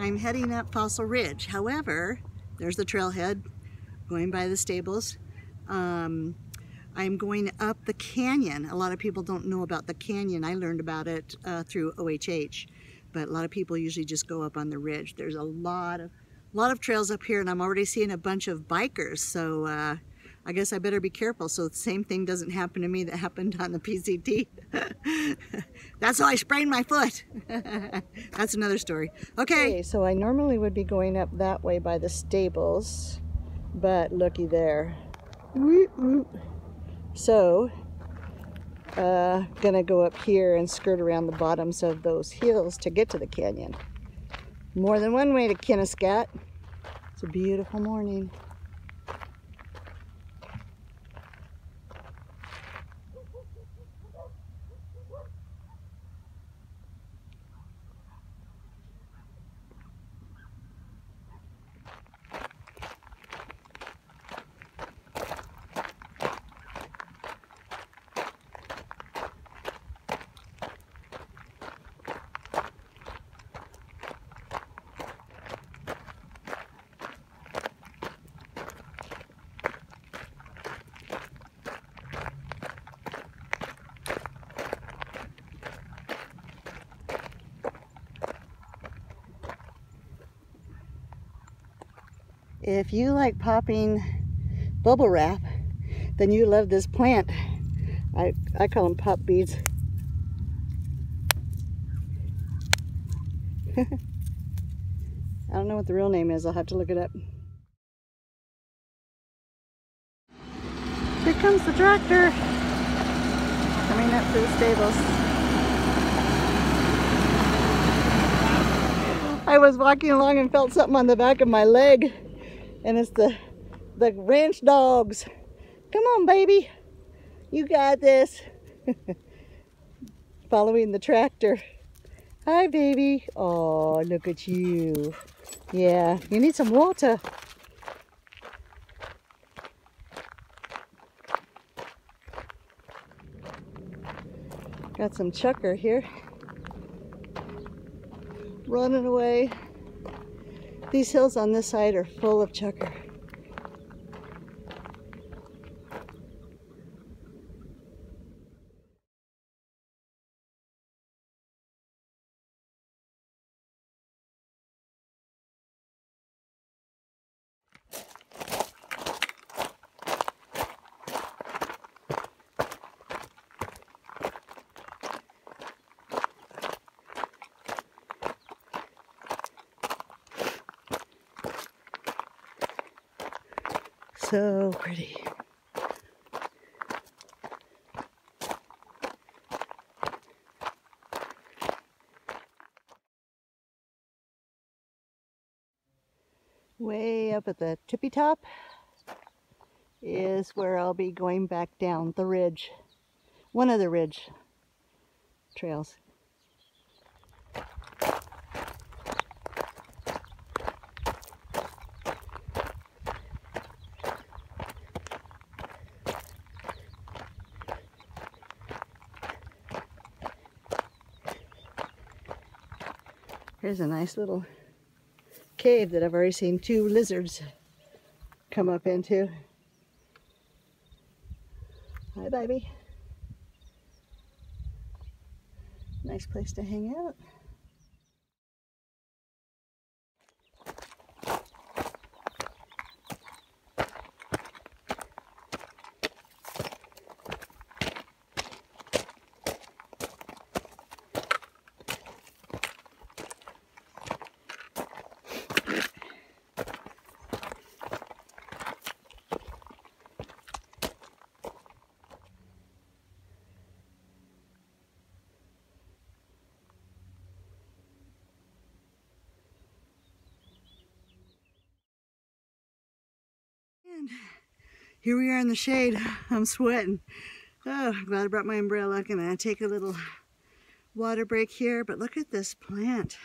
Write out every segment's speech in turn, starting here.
I'm heading up Fossil Ridge. However, there's the trailhead going by the stables. Um, I'm going up the canyon. A lot of people don't know about the canyon. I learned about it uh, through OHH, but a lot of people usually just go up on the ridge. There's a lot of, lot of trails up here and I'm already seeing a bunch of bikers. So uh, I guess I better be careful so the same thing doesn't happen to me that happened on the PCT. That's how I sprained my foot. That's another story. Okay. okay. So I normally would be going up that way by the stables, but looky there. So, uh, gonna go up here and skirt around the bottoms of those hills to get to the canyon. More than one way to Kenniscat. It's a beautiful morning. If you like popping bubble wrap, then you love this plant. I, I call them pop beads. I don't know what the real name is. I'll have to look it up. Here comes the tractor. Coming up to the stables. I was walking along and felt something on the back of my leg and it's the the ranch dogs. Come on, baby. You got this. Following the tractor. Hi, baby. Oh, look at you. Yeah, you need some water. Got some chukar here. Running away. These hills on this side are full of chukar. So pretty. Way up at the tippy top is where I'll be going back down the ridge, one of the ridge trails. Here's a nice little cave that I've already seen two lizards come up into. Hi, baby. Nice place to hang out. Here we are in the shade. I'm sweating. Oh, I'm glad I brought my umbrella. I'm gonna take a little water break here, but look at this plant.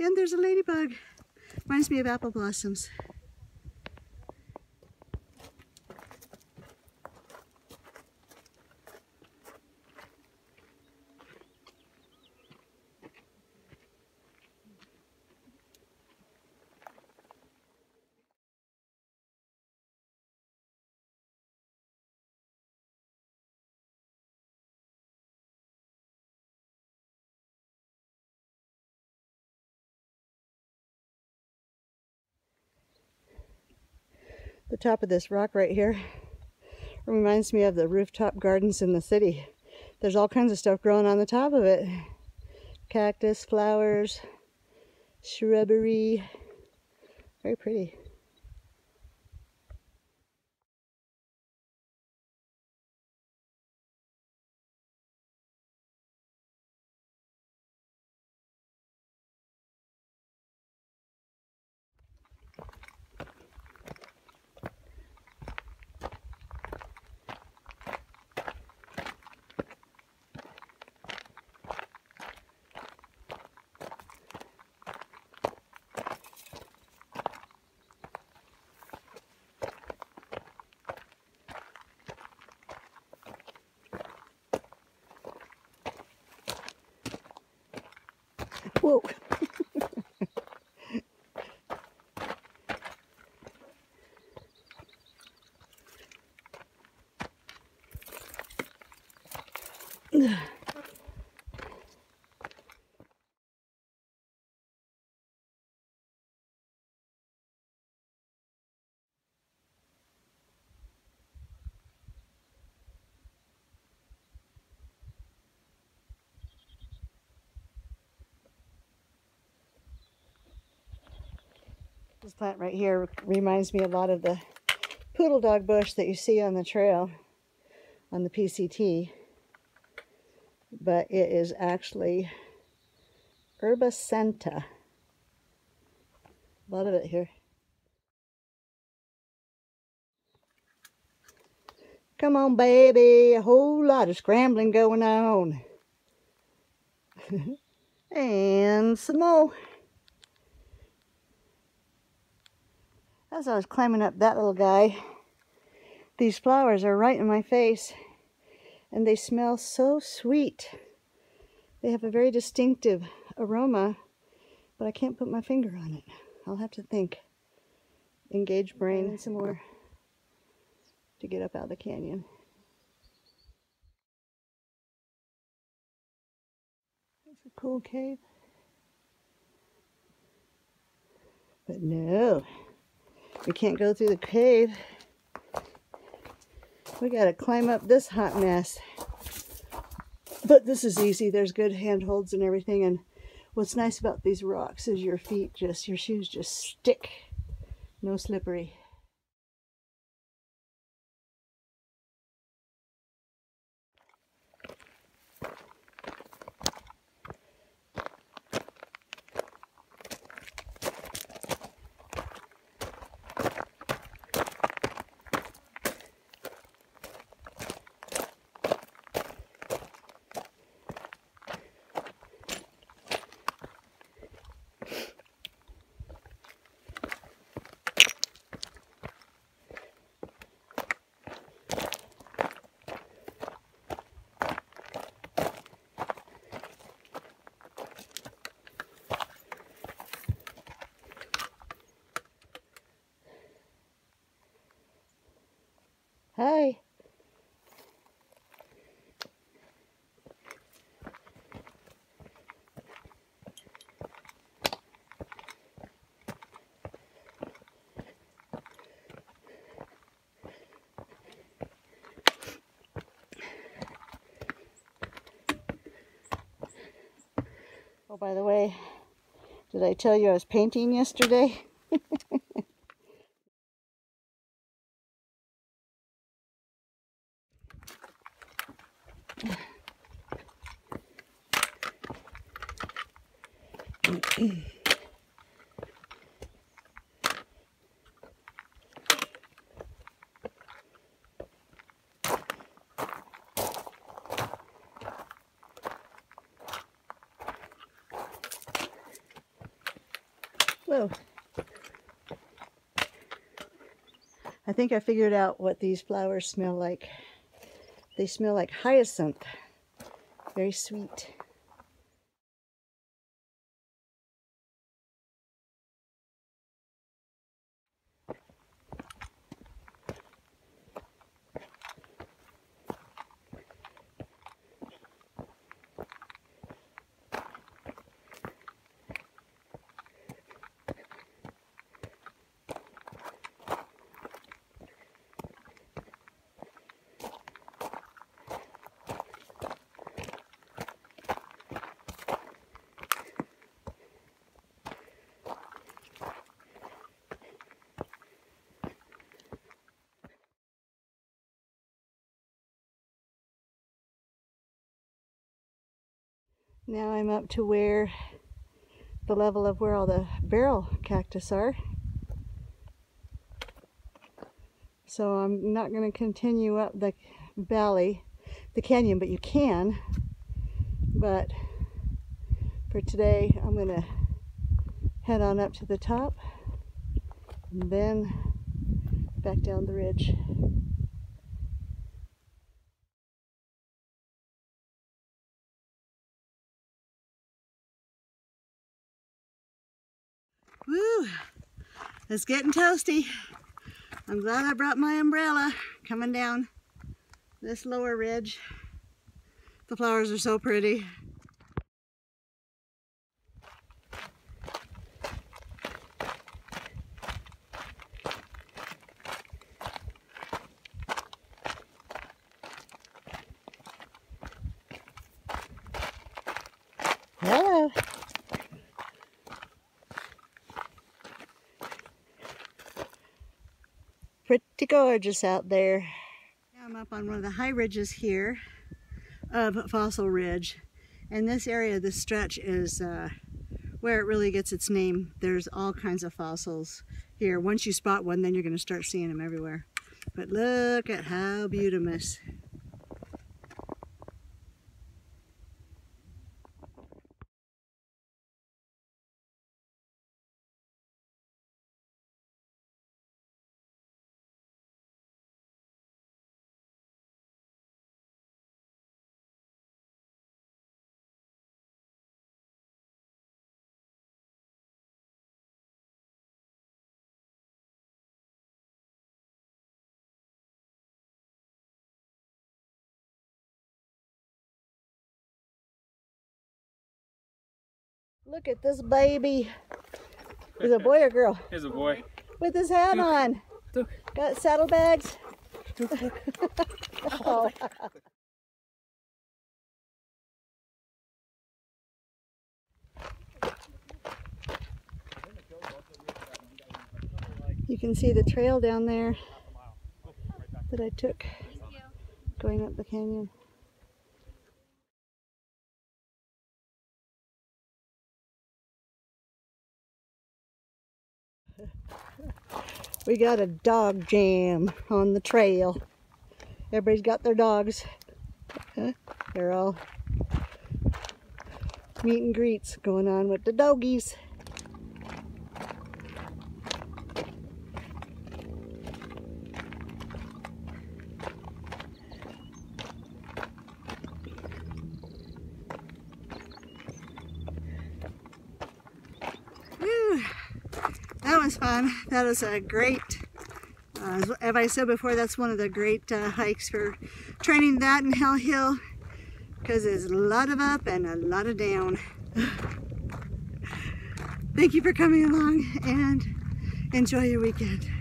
And there's a ladybug. Reminds me of apple blossoms. The top of this rock right here reminds me of the rooftop gardens in the city. There's all kinds of stuff growing on the top of it. Cactus, flowers, shrubbery. Very pretty. Whoa. This plant right here reminds me a lot of the poodle dog bush that you see on the trail on the PCT. But it is actually Yerba santa. A lot of it here. Come on, baby. A whole lot of scrambling going on. and some more. As I was climbing up that little guy, these flowers are right in my face and they smell so sweet. They have a very distinctive aroma, but I can't put my finger on it. I'll have to think. Engage brain some more to get up out of the canyon. It's a cool cave. But no, we can't go through the cave. We gotta climb up this hot mess. But this is easy. There's good handholds and everything. And what's nice about these rocks is your feet just, your shoes just stick. No slippery. Hi. Oh, by the way, did I tell you I was painting yesterday? Whoa. I think I figured out what these flowers smell like. They smell like hyacinth. Very sweet. Now I'm up to where the level of where all the barrel cactus are. So I'm not going to continue up the valley, the canyon, but you can. But for today, I'm going to head on up to the top and then back down the ridge. Woo! It's getting toasty. I'm glad I brought my umbrella coming down this lower ridge. The flowers are so pretty. Hello. Pretty gorgeous out there. I'm up on one of the high ridges here of Fossil Ridge. And this area, this stretch is uh, where it really gets its name. There's all kinds of fossils here. Once you spot one, then you're going to start seeing them everywhere. But look at how beautiful. Look at this baby. Is a boy or girl? He's a boy. With his hat Duke. on. Duke. Got saddlebags. oh. You can see the trail down there that I took going up the canyon. We got a dog jam on the trail. Everybody's got their dogs. They're all meet and greets going on with the doggies. that was fun. That was a great, uh, as I said before, that's one of the great uh, hikes for training that in Hell Hill because there's a lot of up and a lot of down. Thank you for coming along and enjoy your weekend.